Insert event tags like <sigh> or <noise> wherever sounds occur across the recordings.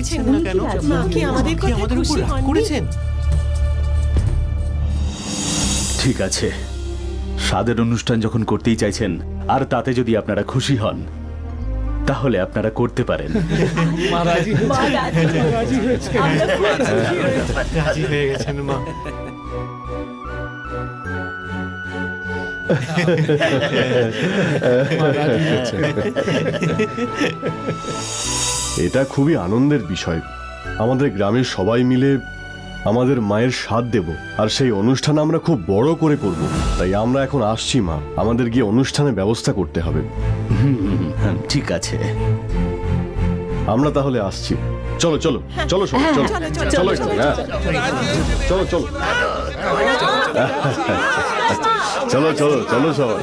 দিচ্ছেন না কেন? কেন? মা কি আমাদের কথা আমাদের উপর খুশি রাগ হননি? করেছেন? ঠিক আছে। স্বাদের অনুষ্ঠান যখন করতেই চাইছেন আর তাতে যদি আপনারা খুশি হন তাহলে আপনারা করতে পারেন। মা হয়ে এটা খুবই আনন্দের বিষয় আমাদের গ্রামের সবাই মিলে আমাদের মায়ের স্বাদ দেব আর সেই অনুষ্ঠান আমরা খুব বড় করে করব তাই আমরা এখন আসছি মা আমাদের গিয়ে অনুষ্ঠানের ব্যবস্থা করতে হবে হ্যাঁ, ঠিক আছে আমরা তাহলে আসছি চলো চলো চলো সবাই চলো চলো, চলো, চলো চলো, হ্যাঁ। চলো চলো চলো চলো চলো সবাই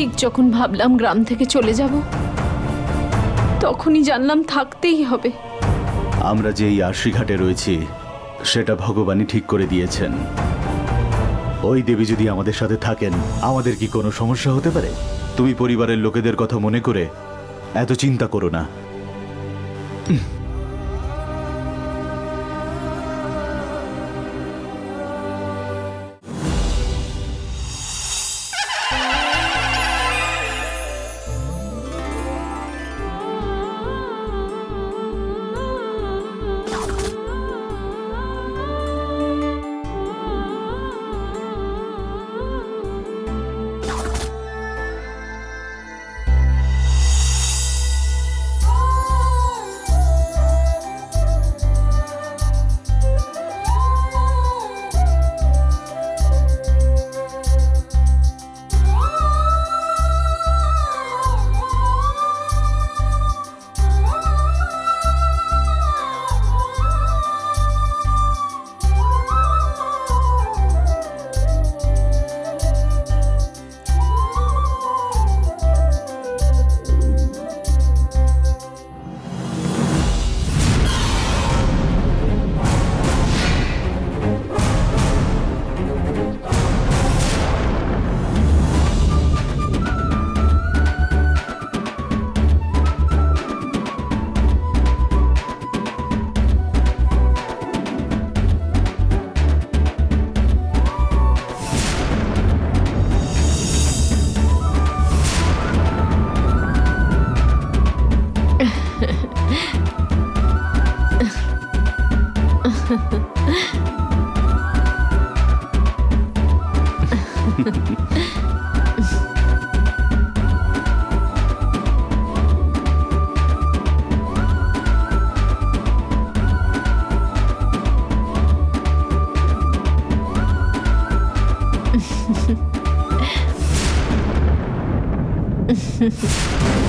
ঠিক যখন ভাবলাম গ্রাম থেকে চলে যাব, তখনই জানলাম থাকতেই হবে। আমরা যে এই আশিঘাটে রয়েছি, সেটা ভগবানই ঠিক করে দিয়েছেন। ওই দেবী যদি আমাদের সাথে থাকেন, আমাদের কি কোনো সমস্যা হতে পারে? তুমি পরিবারের লোকেদের কথা মনে করে এত চিন্তা করো না। Mm-hmm. <laughs>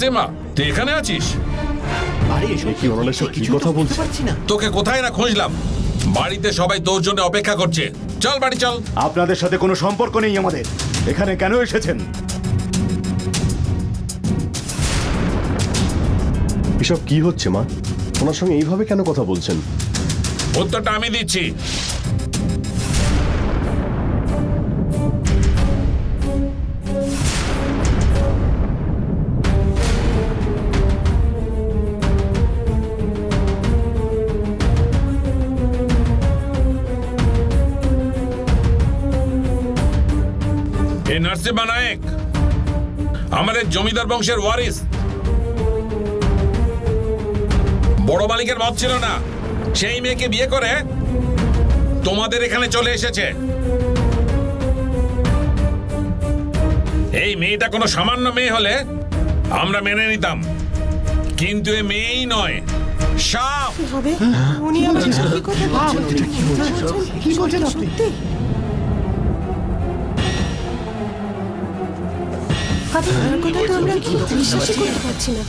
নার্সিমা তুই এখানে আছিস? আরে এসব কি ওনারা সব কি কথা বুঝতে বলছে? পারছি না। তোকে কোথায় না খুঁজলাম? বাড়িতে সবাই তোর জন্য অপেক্ষা করছে। চল বাড়ি চল। আপনাদের সাথে কোনো সম্পর্ক নেই আমাদের। এখানে কেন এসেছেন? এসব কি হচ্ছে মা? ওনার সঙ্গে এইভাবে কেন কথা বলছেন? উত্তরটা আমি দিচ্ছি। নায়ক আমাদের জমিদার বংশের ওয়ারিস। বড় মালিকের মত ছিল না। সেই মেয়েকে বিয়ে করে তোমাদের এখানে চলে এসেছে। এই মেয়েটা কোনো সামান্য মেয়ে হলে আমরা মেনে নিতাম। কিন্তু এ মেয়েই নয় সাপ। উনি কি কথা বলছেন? কি বলছেন? আপনি কথা তো আমরা বিশ্বাসই করতে পারছি না।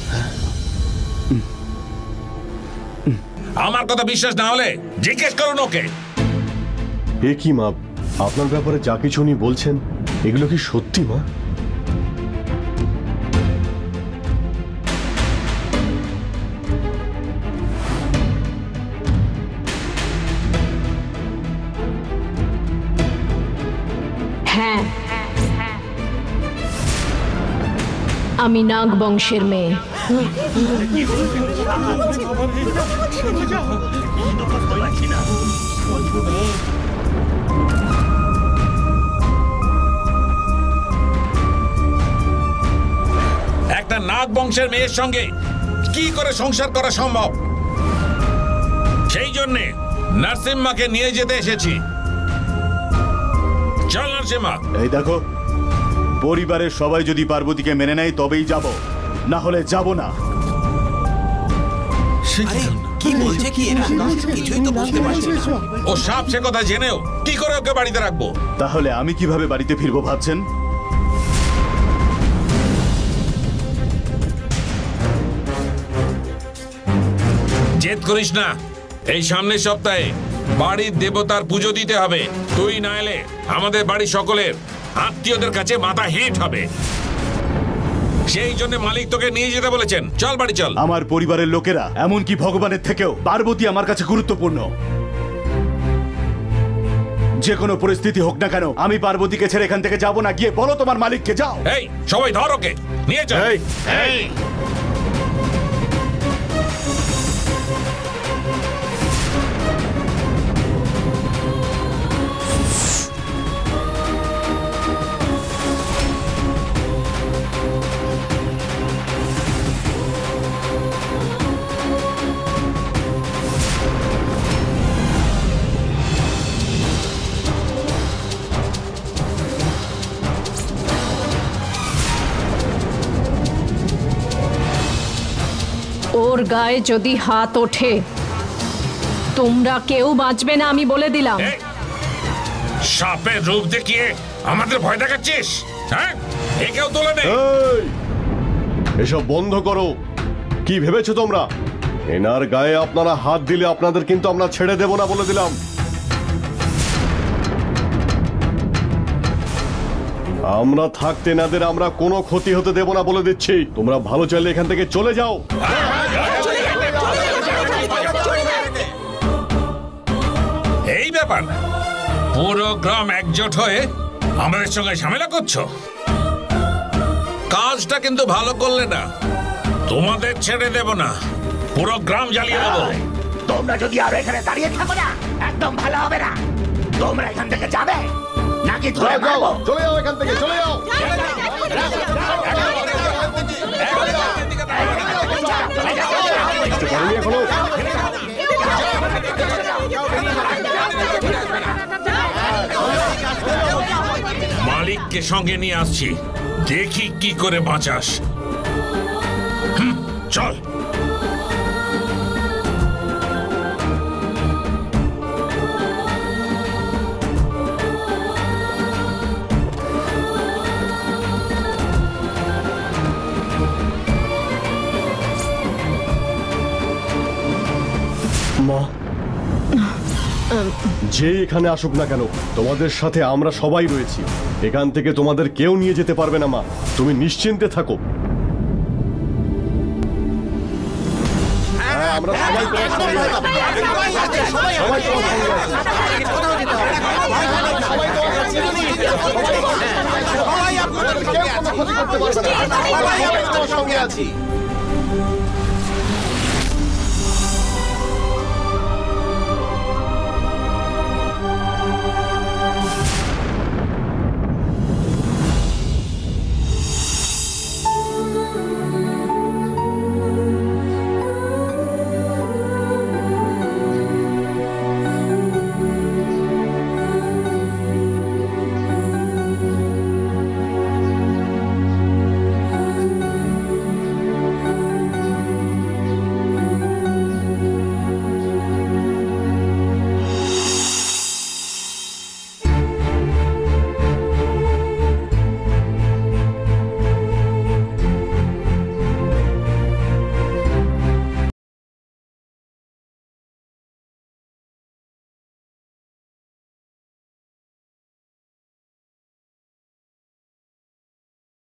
আমার কথা বিশ্বাস না হলে জিজ্ঞেস করুন ওকে। এ কি মা আপনার ব্যাপারে যা কিছু উনি বলছেন এগুলো কি সত্যি মা? হ্যাঁ আমি নাগ বংশের মেয়ে। একটা নাগ বংশের মেয়ের সঙ্গে কি করে সংসার করা সম্ভব? সেই জন্যে নার্সিম্মাকে নিয়ে যেতে এসেছি। চল নার্সিম্মা এই দেখো পরিবারের সবাই যদি পার্বতীকে মেনে নেয় তবেই যাব। না হলে যাব না। কি বলছে কি? এরা কিছুই তো বুঝতে পারছি না। ও সাপ সে কথা জেনেও। কি করে ওকে বাড়িতে রাখব? তাহলে আমি কীভাবে বাড়িতে ফিরবো ভাবছেন? জেদ করিস না। এই সামনের সপ্তাহে বাড়ির দেবতার পুজো দিতে হবে। তুই না এলে আমাদের বাড়ির সকলের আত্মীয়দের কাছে মাথা হেঁট হবে। সেই জন্য মালিক তোকে নিয়ে যেতে বলেছেন। চল বাড়ি চল। আমার পরিবারের লোকেরা এমনকি ভগবানের থেকেও পার্বতী আমার কাছে গুরুত্বপূর্ণ। যে কোনো পরিস্থিতি হোক না কেন আমি পার্বতীকে ছেড়ে এখান থেকে যাব না। গিয়ে বলো তোমার মালিককে যাও। এই সবাই ধর ওকে। নিয়ে এই। ওর গায়ে যদি হাত ওঠে তোমরা কেউ বাঁচবে না আমি বলে দিলাম। সাপের রূপ দেখিয়ে আমাদের ভয় দেখাচ্ছিস? হ্যাঁ? একেও তোলে নেই এসব বন্ধ করো। কি ভেবেছো তোমরা? এনার গায়ে আপনারা হাত দিলে আপনাদের কিন্তু আমরা ছেড়ে দেব না বলে দিলাম। আমরা থাকতে এনাদের আমরা কোনো ক্ষতি হতে দেব না বলে দিচ্ছি। তোমরা ভালো চাইলে এখান থেকে চলে যাও। এই ব্যাপার পুরো গ্রাম একজোট হয়ে আমাদের সঙ্গে ঝামেলা করছ? কাজটা কিন্তু ভালো করলে না তোমাদের ছেড়ে দেব না পুরো গ্রাম জ্বালিয়ে দেবো। তোমরা যদি আরও এখানে দাঁড়িয়ে থাকো না একদম ভালো হবে না। তোমরা এখান থেকে যাবে। নাকি ধরে যাও, চলে যাও এখান থেকে চলে যাও। এখনও মালিককে সঙ্গে নিয়ে আসছি। দেখি কি করে বাঁচাস। চল। যে এখানে আসুক না কেন তোমাদের সাথে আমরা সবাই রয়েছি। এখান থেকে তোমাদের কেউ নিয়ে যেতে পারবে না মা। তুমি নিশ্চিন্তে থাকো। হ্যাঁ, আমরা সবাই। সবাই। সবাই